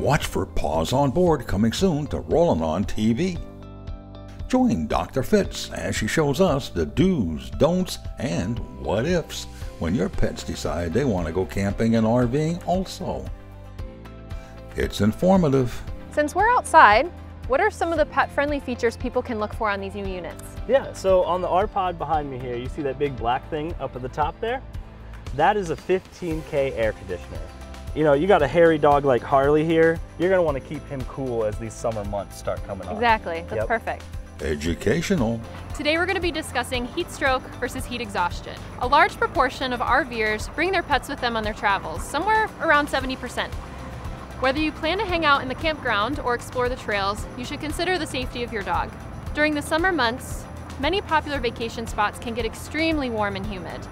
Watch for Paws on Board coming soon to Rollin' on TV. Join Dr. Fitz as she shows us the do's, don'ts, and what ifs when your pets decide they want to go camping and RVing also. It's informative. Since we're outside, what are some of the pet-friendly features people can look for on these new units? Yeah, so on the R-Pod behind me here, you see that big black thing up at the top there? That is a 15K air conditioner. You know, you got a hairy dog like Harley here, you're gonna wanna keep him cool as these summer months start coming on. Exactly, that's Yep. perfect. Educational. Today we're going to be discussing heat stroke versus heat exhaustion. A large proportion of RVers bring their pets with them on their travels, somewhere around 70%. Whether you plan to hang out in the campground or explore the trails, you should consider the safety of your dog. During the summer months, many popular vacation spots can get extremely warm and humid.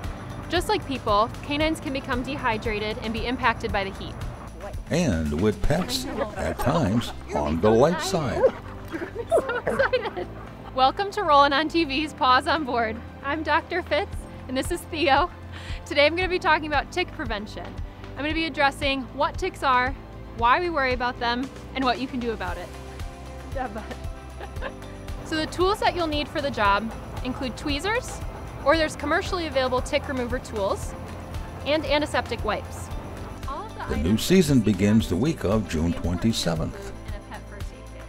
Just like people, canines can become dehydrated and be impacted by the heat. And with pets, at times, on the light side. so excited. Welcome to Rollin' on TV's Paws on Board. I'm Dr. Fitz, and this is Theo. Today I'm going to be talking about tick prevention. I'm going to be addressing what ticks are, why we worry about them, and what you can do about it. Good job, bud. so the tools that you'll need for the job include tweezers, or there's commercially available tick remover tools, and antiseptic wipes. The new season begins the week of June 27th. in a pet first aid kit.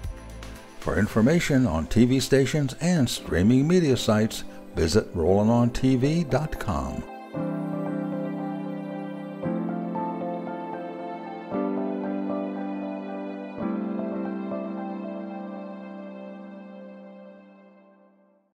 For information on TV stations and streaming media sites, visit RollinOnTV.com.